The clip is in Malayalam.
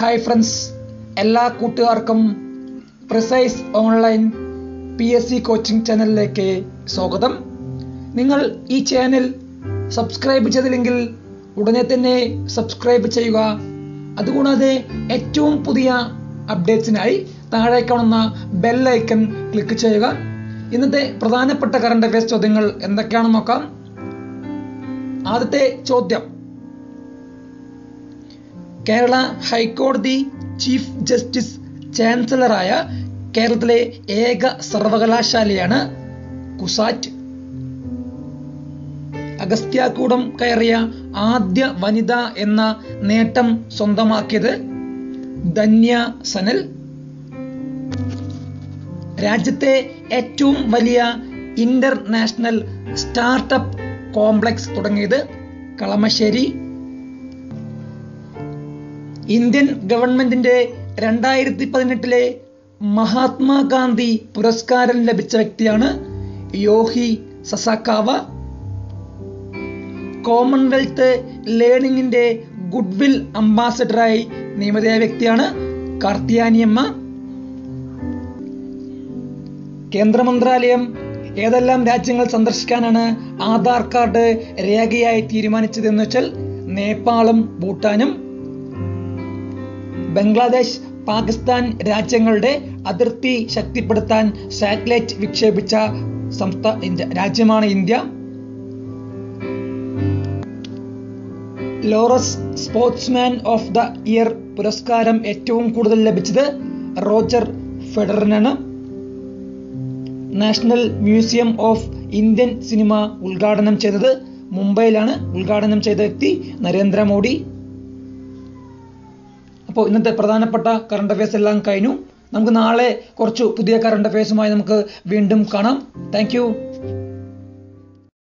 ഹായ് ഫ്രണ്ട്സ് എല്ലാ കൂട്ടുകാർക്കും precise online P S C coaching ചാനലിലേക്ക് സ്വാഗതം. നിങ്ങൾ ഈ ചാനൽ സബ്സ്ക്രൈബ് ചെയ്തില്ലെങ്കിൽ ഉടനെ തന്നെ സബ്സ്ക്രൈബ് ചെയ്യുക. അതുകൂടാതെ ഏറ്റവും പുതിയ അപ്ഡേറ്റ്സിനായി താഴെ കാണുന്ന ബെൽ ഐക്കൺ ക്ലിക്ക് ചെയ്യുക. ഇന്നത്തെ പ്രധാനപ്പെട്ട കറണ്ട് അഫയേഴ്സ് ചോദ്യങ്ങൾ എന്തൊക്കെയാണെന്ന് നോക്കാം. ആദ്യത്തെ ചോദ്യം. കേരള ഹൈക്കോടതി ചീഫ് ജസ്റ്റിസ് ചാൻസലറായ കേരളത്തിലെ ഏക സർവകലാശാലയാണ് കുസാറ്റ്. അഗസ്ത്യാകൂടം കയറിയ ആദ്യ വനിത എന്ന നേട്ടം സ്വന്തമാക്കിയത് ധന്യ സനൽ. രാജ്യത്തെ ഏറ്റവും വലിയ ഇന്റർനാഷണൽ സ്റ്റാർട്ടപ്പ് കോംപ്ലക്സ് തുടങ്ങിയത് കളമശ്ശേരി. ഇന്ത്യൻ ഗവൺമെന്റിന്റെ രണ്ടായിരത്തി പതിനെട്ടിലെ മഹാത്മാഗാന്ധി പുരസ്കാരം ലഭിച്ച വ്യക്തിയാണ് യോഹി സസാക്കാവ. കോമൺവെൽത്ത് ലേണിംഗിന്റെ ഗുഡ്വിൽ അംബാസഡറായി നിയമിതയായ വ്യക്തിയാണ് കാർത്തിയാനിയമ്മ കേന്ദ്ര മന്ത്രാലയം ഏതെല്ലാം രാജ്യങ്ങൾ സന്ദർശിക്കാനാണ് ആധാർ കാർഡ് രേഖയായി തീരുമാനിച്ചതെന്ന് വെച്ചാൽ നേപ്പാളും ഭൂട്ടാനും. ബംഗ്ലാദേശ് പാകിസ്ഥാൻ രാജ്യങ്ങളുടെ അതിർത്തി ശക്തിപ്പെടുത്താൻ സാറ്റലൈറ്റ് വിക്ഷേപിച്ച സംസ്ഥാന രാജ്യമാണ് India. Laureus sportsman of the year പുരസ്കാരം ഏറ്റവും കൂടുതൽ ലഭിച്ചത് Roger ഫെഡറിനാണ് national museum of Indian cinema ഉദ്ഘാടനം ചെയ്തത് മുംബൈയിലാണ്. ഉദ്ഘാടനം ചെയ്ത വ്യക്തി നരേന്ദ്രമോദി അപ്പോൾ ഇന്നത്തെ പ്രധാനപ്പെട്ട കറണ്ട് അഫയേഴ്സ് എല്ലാം കഴിഞ്ഞു. നമുക്ക് നാളെ കുറച്ച് പുതിയ കറണ്ട് അഫയേഴ്സുമായി നമുക്ക് വീണ്ടും കാണാം. താങ്ക്